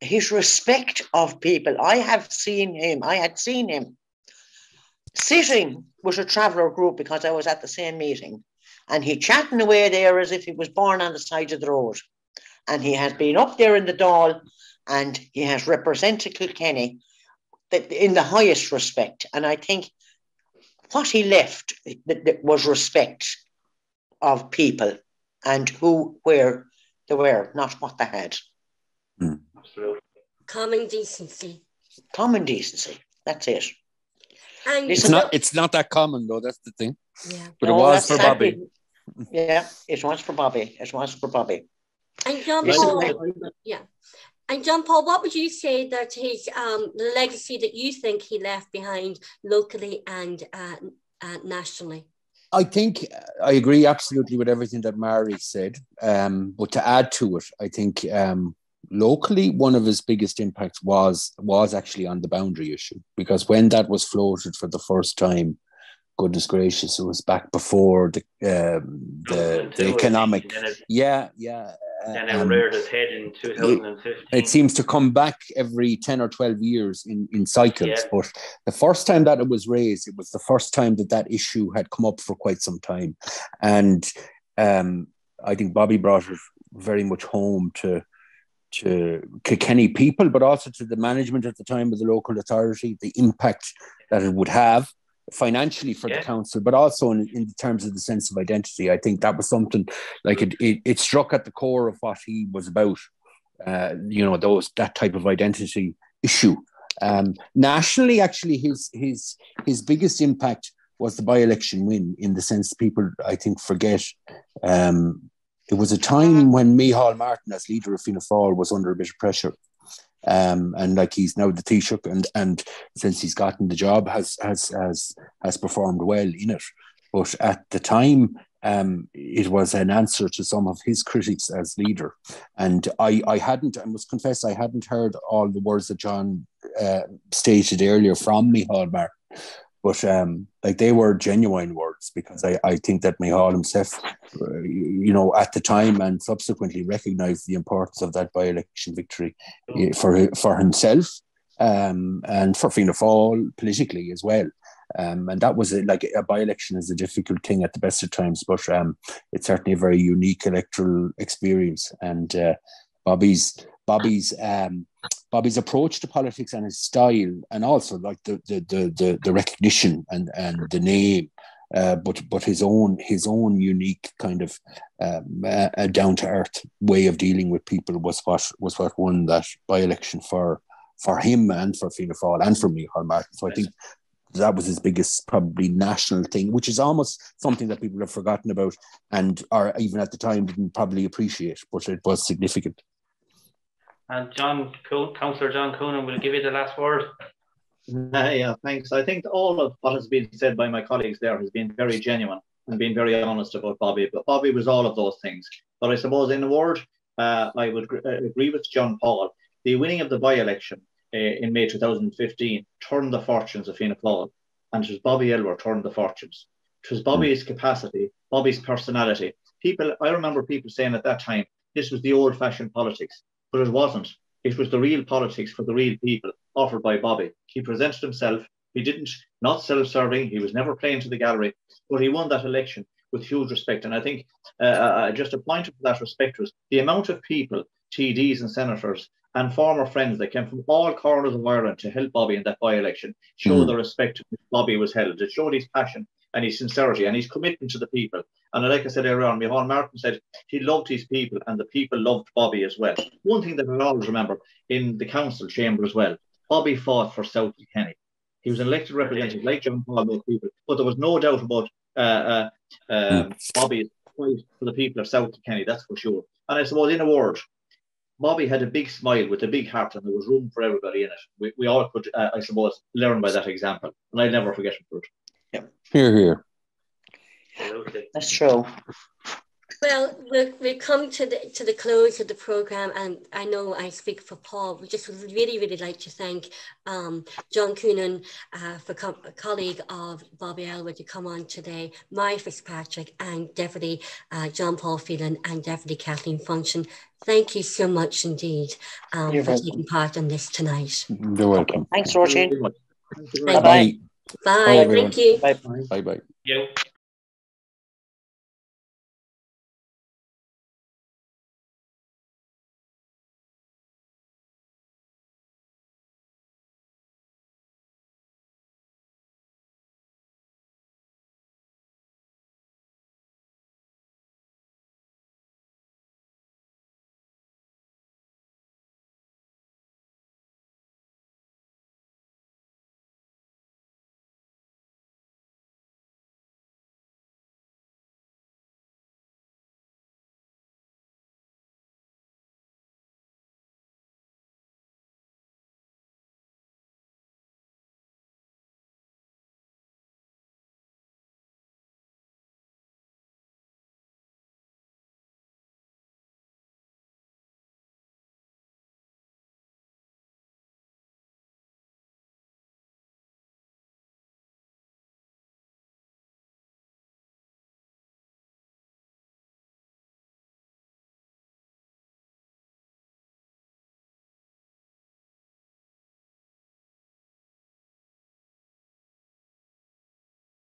His respect of people. I have seen him. I had seen him sitting with a traveller group because I was at the same meeting, and he chatting away there as if he was born on the side of the road. And he has been up there in the Dáil and he has represented Kilkenny in the highest respect. And I think what he left was respect of people and who, where they were, not what they had. Mm. Absolutely. Common decency. Common decency. That's it. And it's not. It's not that common though. That's the thing. Yeah. But no, it was for Bobby. Yeah, it was for Bobby. It was for Bobby. And John Paul, yeah. And John Paul, what would you say that his um, the legacy that you think he left behind locally and uh, uh, nationally? I think I agree absolutely with everything that Mary said. Um, but to add to it, I think um, locally one of his biggest impacts was was actually on the boundary issue because when that was floated for the first time goodness gracious, it was back before the um, the, the economic. yeah, yeah. And it um, reared its head in 2015. It, seems to come back every 10 or 12 years in, in cycles. Yeah. But the first time that it was raised, it was the first time that that issue had come up for quite some time. And um, I think Bobby brought it very much home to to Kilkenny people, but also to the management at the time of the local authority, the impact that it would have financially for yeah. the council, but also in, in terms of the sense of identity. I think that was something like it, it, it struck at the core of what he was about. Uh, you know, those that type of identity issue. Um, nationally, actually, his his his biggest impact was the by-election win. In the sense, people I think forget. Um, it was a time when Micheál Martin, as leader of Fianna Fáil, was under a bit of pressure um, and like he's now the Taoiseach, and and since he's gotten the job, has has has has performed well in it. But at the time, um, it was an answer to some of his critics as leader, and I I hadn't I must confess I hadn't heard all the words that John uh, stated earlier from Micheál Martin. But um, like they were genuine words because I, I think that Micheál himself, uh, you know, at the time and subsequently recognised the importance of that by-election victory uh, for for himself um, and for Fianna Fáil politically as well. Um, and that was a, like a by-election is a difficult thing at the best of times, but um, it's certainly a very unique electoral experience. And uh, Bobby's Bobby's um, Bobby's approach to politics and his style, and also like the the the the, the recognition and and the name, uh, but but his own his own unique kind of um, uh, down to earth way of dealing with people was what was what won that by election for for him and for Fianna Fáil and for Micheál Martin. So I think that was his biggest probably national thing, which is almost something that people have forgotten about and are even at the time didn't probably appreciate, but it was significant. And John, Councillor John Coonan will give you the last word. Uh, yeah, thanks. I think all of what has been said by my colleagues there has been very genuine and been very honest about Bobby. But Bobby was all of those things. But I suppose, in a word, uh, I would uh, agree with John Paul. The winning of the by-election uh, in May 2015 turned the fortunes of Fianna Fáil, and it was Bobby Aylward turned the fortunes. It was Bobby's capacity, Bobby's personality. People, I remember people saying at that time, this was the old-fashioned politics but it wasn't. It was the real politics for the real people offered by Bobby. He presented himself. He didn't, not self serving. He was never playing to the gallery, but he won that election with huge respect. And I think uh, uh, uh just a point of that respect was the amount of people, TDs and senators, and former friends that came from all corners of Ireland to help Bobby in that by election showed mm. the respect which Bobby was held. It showed his passion and his sincerity and his commitment to the people. And like I said earlier on, Micheál Martin said he loved his people and the people loved Bobby as well. One thing that I always remember in the council chamber as well, Bobby fought for South Kilkenny. He was an elected representative like John Paul, those people, but there was no doubt about uh, uh, um, Bobby's fight for the people of South Kilkenny, that's for sure. And I suppose, in a word, Bobby had a big smile with a big heart, and there was room for everybody in it. We, we all could, uh, I suppose, learn by that example, and I'll never forget it. Yeah. Here, here. That's true. Well, we we come to the to the close of the program, and I know I speak for Paul. We just would really, really like to thank um, John Coonan, uh, for co- a colleague of Bobby Aylward, to come on today, Mary Fitzpatrick, and Deputy uh, John Paul Phelan, and Deputy Kathleen Funchion. Thank you so much indeed um, for welcome. taking part in this tonight. You're welcome. Thanks, Roisin. Thank Bye-bye. Bye. everyone. Thank you. Bye. Bye bye. You.